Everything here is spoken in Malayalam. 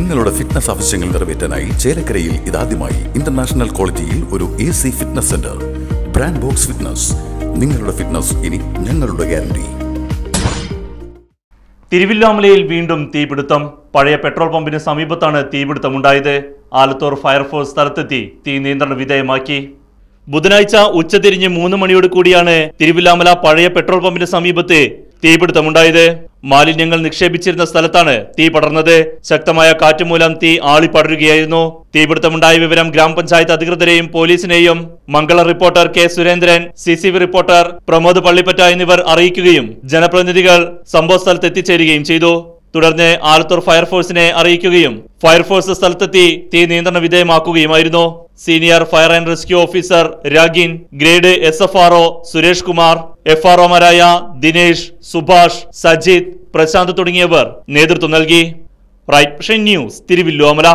നിങ്ങളുടെ ഫിറ്റ്നസ് ആവശ്യങ്ങൾ നിറവേറ്റാനായി ചേലക്കരയിൽ ഇതാദ്യമായി ഇന്റർനാഷണൽ ക്വാളിറ്റിയിൽ ഒരു A C fitness centre brand box fitness നിങ്ങളുടെ ഫിറ്റ്നസ് ഇനി ഞങ്ങളുടെ ഗ്യാരണ്ടി തിരുവില്ലാമലയിൽ വീണ്ടും തീപിടുത്തം. പഴയ പെട്രോൾ പമ്പിന് സമീപത്താണ് തീപിടുത്തമുണ്ടായത്. ആലത്തൂർ ഫയർഫോഴ്സ് സ്ഥലത്തെത്തി തീ നിയന്ത്രണ വിധേയമാക്കി. ബുധനാഴ്ച ഉച്ചതിരിഞ്ഞ് മൂന്ന് മണിയോട് കൂടിയാണ് തിരുവില്ലാമല പഴയ പെട്രോൾ പമ്പിന് സമീപത്ത് തീപിടുത്തമുണ്ടായത്. മാലിന്യങ്ങൾ നിക്ഷേപിച്ചിരുന്ന സ്ഥലത്താണ് തീ പടർന്നത്. ശക്തമായ കാറ്റുമൂലം തീ ആളിപ്പടരുകയായിരുന്നു. തീപിടുത്തമുണ്ടായ വിവരം ഗ്രാമപഞ്ചായത്ത് അധികൃതരെയും പോലീസിനെയും Mangala reporter K Surendran C C reporter Pramod Pallippatta എന്നിവർ അറിയിക്കുകയും ജനപ്രതിനിധികൾ സംഭവസ്ഥലത്ത് എത്തിച്ചേരുകയും ചെയ്തു. തുടർന്ന് ആലത്തൂർ ഫയർഫോഴ്സിനെ അറിയിക്കുകയും ഫയർഫോഴ്സ് സ്ഥലത്തെത്തി തീ നിയന്ത്രണ വിധേയമാക്കുകയുമായിരുന്നു. Senior fire and rescue officer Ragin grade S F R Suresh Kumar F R ഒമാരായ Dinesh Subhash Sajith Prashanth തുടങ്ങിയവർ നേതൃത്വം നൽകി. Right news Thiruvilwamala